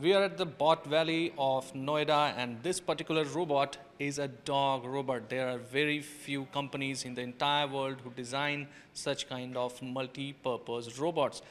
we are at the Bot Valley of Noida, and this particular robot is a dog robot. There are very few companies in the entire world who design such kind of multi-purpose robots.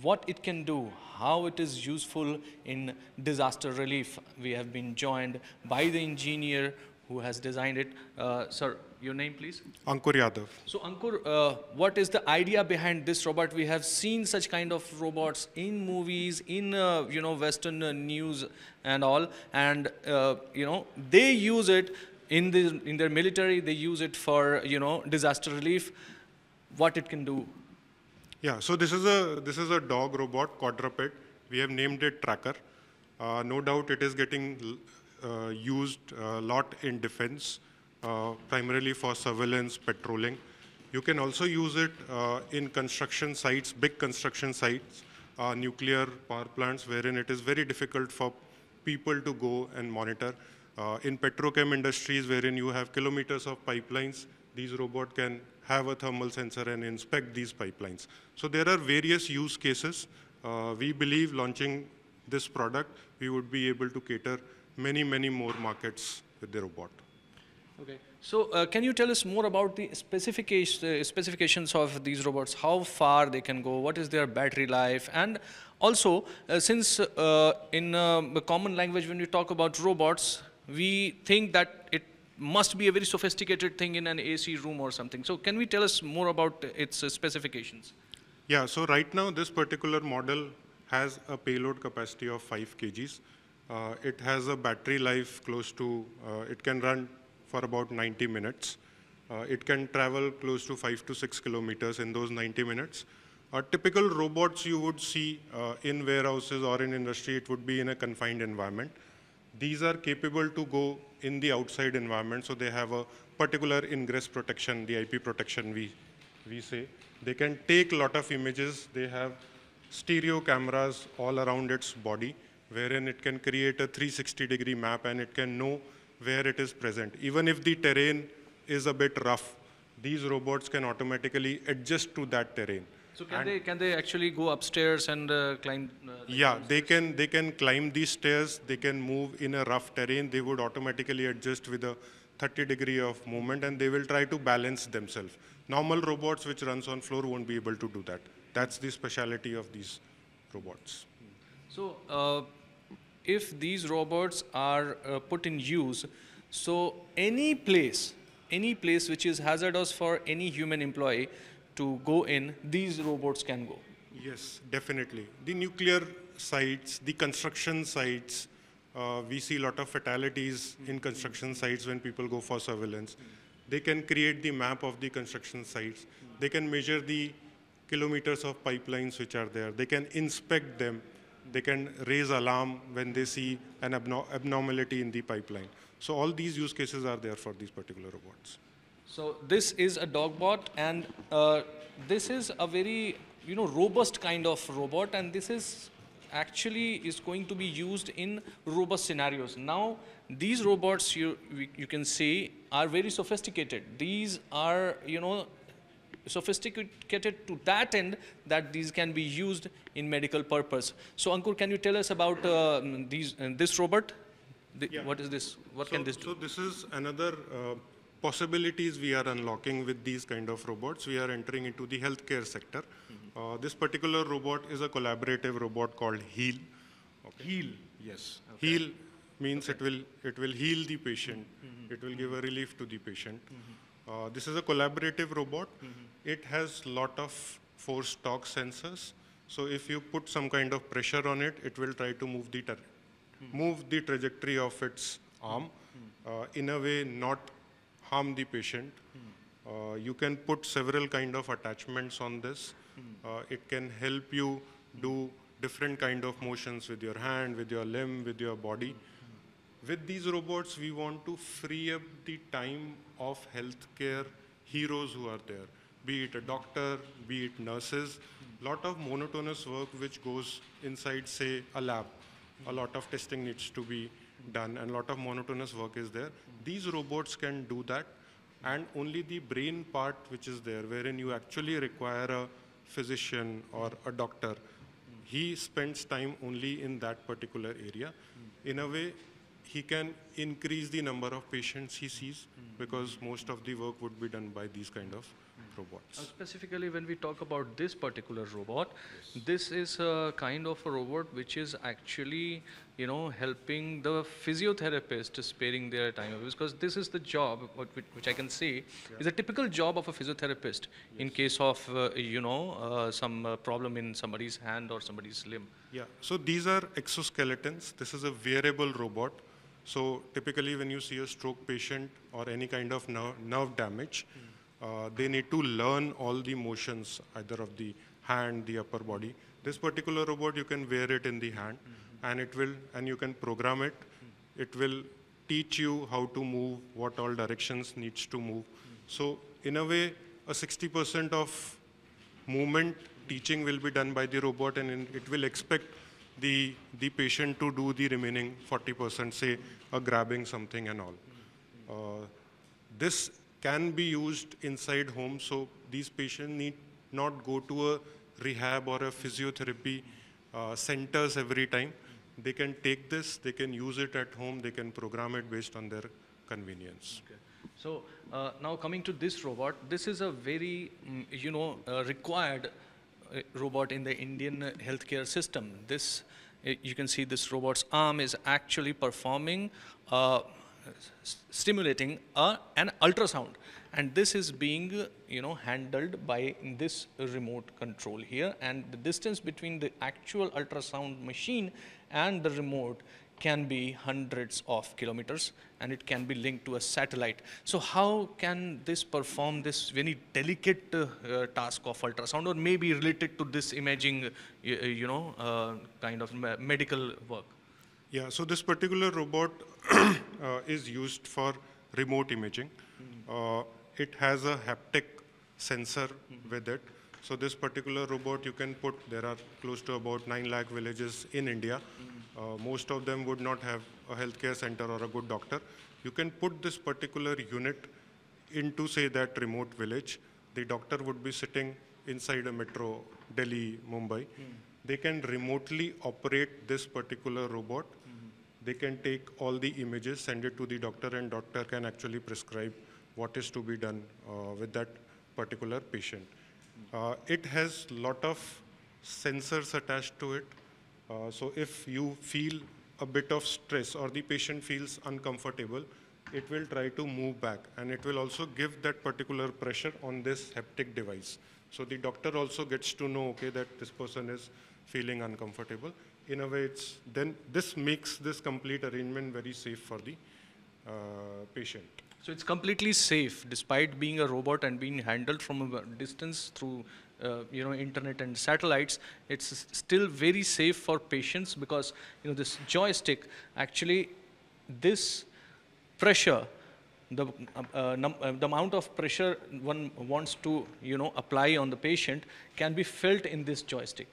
What it can do, how it is useful in disaster relief. We have been joined by the engineer who has designed it. Uh, sir, your name, please. Ankur Yadav. So Ankur, uh, what is the idea behind this robot? We have seen such kind of robots in movies, in uh, you know Western uh, news and all, and uh, you know they use it in the in their military. They use it for you know disaster relief. What it can do? Yeah, so this is a this is a dog robot quadruped. We have named it Tracker. Uh, no doubt it is getting used a lot in defense, uh, primarily for surveillance, patrolling. You can also use it uh, in construction sites, big construction sites, uh, nuclear power plants, wherein it is very difficult for people to go and monitor. Uh, in petrochem industries, wherein you have kilometers of pipelines, these robots can have a thermal sensor and inspect these pipelines. So there are various use cases. Uh, we believe launching this product, we would be able to cater many, many more markets with the robot. Okay. So uh, can you tell us more about the specification, uh, specifications of these robots? How far they can go? What is their battery life? And also, uh, since uh, in um, common language, when we talk about robots, we think that it must be a very sophisticated thing in an AC room or something. So can we tell us more about its uh, specifications? Yeah, so right now this particular model has a payload capacity of 5 kgs. Uh, it has a battery life close to, uh, it can run for about 90 minutes. Uh, it can travel close to 5 to 6 kilometers in those 90 minutes. Uh, typical robots you would see uh, in warehouses or in industry, it would be in a confined environment. These are capable to go in the outside environment, so they have a particular ingress protection, the IP protection we, we say. They can take a lot of images. They have stereo cameras all around its body, wherein it can create a 360 degree map and it can know where it is present. Even if the terrain is a bit rough, these robots can automatically adjust to that terrain. So can they can they actually go upstairs and uh, climb? Uh, the Yeah, they can, they can climb these stairs, they can move in a rough terrain, they would automatically adjust with a 30 degree of movement and they will try to balance themselves. Normal robots which runs on floor won't be able to do that. That's the speciality of these robots. So, uh, if these robots are uh, put in use, so any place, any place which is hazardous for any human employee to go in, these robots can go. Yes, definitely. The nuclear sites, the construction sites, uh, we see a lot of fatalities in construction sites when people go for surveillance. They can create the map of the construction sites. They can measure the kilometers of pipelines which are there. They can inspect them. They can raise alarm when they see an abnormality in the pipeline. So all these use cases are there for these particular robots. So this is a dog bot, and uh, this is a very you know robust kind of robot, and this is actually is going to be used in robust scenarios. Now these robots you you can see are very sophisticated. These are you know sophisticated to that end that these can be used in medical purpose. So Ankur, can you tell us about uh, these uh, this robot? The- Yeah. What is this? What so, can this do? So this is another uh, possibilities we are unlocking with these kind of robots. We are entering into the healthcare sector. Uh, this particular robot is a collaborative robot called HEAL. Heal. Yes. Heal means it will it will heal the patient. It will give a relief to the patient. Uh, this is a collaborative robot. It has lot of force torque sensors. So if you put some kind of pressure on it, it will try to move the ter- move the trajectory of its arm uh, in a way not harm the patient. Uh, you can put several kind of attachments on this. Uh, it can help you do different kind of motions with your hand, with your limb, with your body. With these robots, we want to free up the time of healthcare heroes who are there, be it a doctor, be it nurses. Lot of monotonous work which goes inside, say, a lab. A lot of testing needs to be done, and a lot of monotonous work is there. These robots can do that, and only the brain part which is there, wherein you actually require a physician or a doctor, he spends time only in that particular area. In a way, he can increase the number of patients he sees because most of the work would be done by these kind of robots. Uh, Specifically, when we talk about this particular robot, this is a kind of a robot which is actually, you know, helping the physiotherapist to sparing their time because this is the job which, which I can see is a typical job of a physiotherapist in case of, uh, you know, uh, some uh, problem in somebody's hand or somebody's limb. Yeah, so these are exoskeletons. This is a wearable robot. So typically, when you see a stroke patient or any kind of nerve, nerve damage, uh, they need to learn all the motions, either of the hand, the upper body. This particular robot, you can wear it in the hand, and it will, and you can program it. It will teach you how to move, what all directions needs to move. So in a way, a 60% of movement teaching will be done by the robot and in- it will expect the, the patient to do the remaining 40%, say, a grabbing something and all. Uh, this can be used inside home, so these patients need not go to a rehab or a physiotherapy uh, centers every time. They can take this, they can use it at home, they can program it based on their convenience. Okay. So uh, now coming to this robot, this is a very, mm, you know, uh, required uh, robot in the Indian healthcare system. This, uh, you can see this robot's arm is actually performing, uh, stimulating uh, an ultrasound. And this is being, you know, handled by this remote control here. And the distance between the actual ultrasound machine and the remote can be hundreds of kilometers and it can be linked to a satellite. So how can this perform this very delicate uh, task of ultrasound or maybe related to this imaging, uh, y- uh, you know, uh, kind of medical work? Yeah, so this particular robot uh, is used for remote imaging. Uh, it has a haptic sensor with it. So this particular robot you can put, there are close to about 9 lakh villages in India. Uh, most of them would not have a healthcare center or a good doctor. You can put this particular unit into say that remote village. The doctor would be sitting inside a metro, Delhi, Mumbai. They can remotely operate this particular robot. They can take all the images, send it to the doctor, and doctor can actually prescribe what is to be done uh, with that particular patient. Uh, it has lot of sensors attached to it. Uh, so if you feel a bit of stress or the patient feels uncomfortable, it will try to move back and it will also give that particular pressure on this haptic device. So the doctor also gets to know, okay, that this person is feeling uncomfortable. In a way, it's then this makes this complete arrangement very safe for the uh, patient. So it's completely safe despite being a robot and being handled from a distance through uh, you know internet and satellites it's still very safe for patients because you know this joystick actually this pressure the, uh, uh, the amount of pressure one wants to you know apply on the patient can be felt in this joystick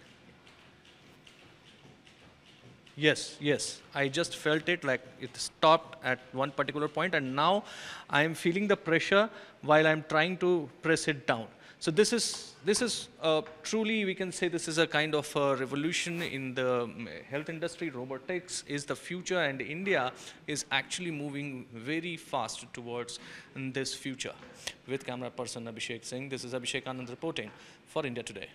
Yes, yes. I just felt it like it stopped at one particular point, and now I am feeling the pressure while I'm trying to press it down. So this is this is uh, truly we can say this is a kind of a revolution in the um, health industry. Robotics is the future, and India is actually moving very fast towards this future. With camera person Abhishek Singh, this is Abhishek Anand reporting for India Today.